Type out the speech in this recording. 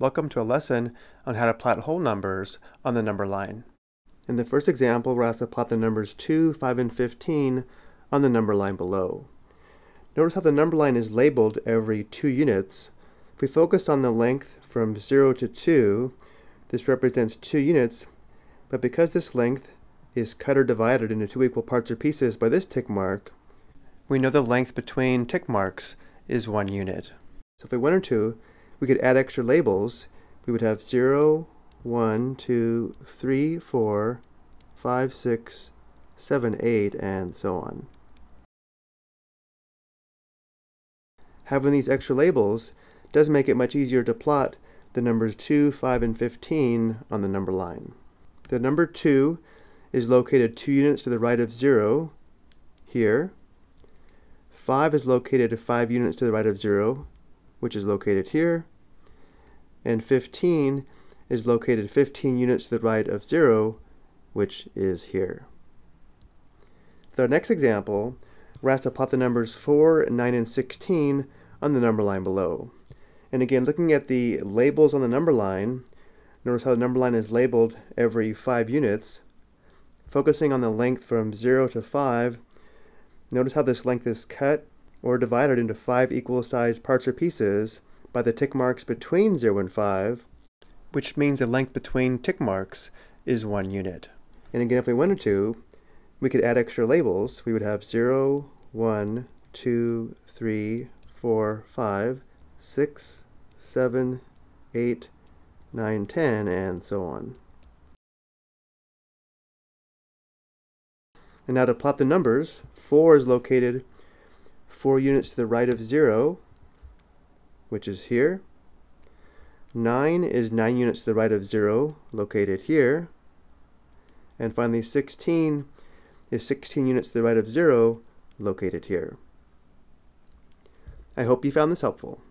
Welcome to a lesson on how to plot whole numbers on the number line. In the first example, we're asked to plot the numbers 2, 5, and 15 on the number line below. Notice how the number line is labeled every 2 units. If we focus on the length from 0 to 2, this represents 2 units, but because this length is cut or divided into two equal parts or pieces by this tick mark, we know the length between tick marks is 1 unit. So if we wanted to, we could add extra labels. We would have 0, 1, 2, 3, 4, 5, 6, 7, 8, and so on. Having these extra labels does make it much easier to plot the numbers 2, 5, and 15 on the number line. The number 2 is located 2 units to the right of 0 here. 5 is located 5 units to the right of 0, which is located here and 15 is located 15 units to the right of 0, which is here. For our next example, we're asked to plot the numbers 4, 9, and 16 on the number line below. And again, looking at the labels on the number line, notice how the number line is labeled every 5 units. Focusing on the length from 0 to 5, notice how this length is cut or divided into 5 equal sized parts or pieces by the tick marks between 0 and 5, which means the length between tick marks is 1 unit. And again, if we wanted to, we could add extra labels. We would have 0, 1, 2, 3, 4, 5, 6, 7, 8, 9, 10, and so on. And now to plot the numbers, 4 is located 4 units to the right of 0, which is here. 9 is 9 units to the right of 0, located here. And finally, 16 is 16 units to the right of 0, located here. I hope you found this helpful.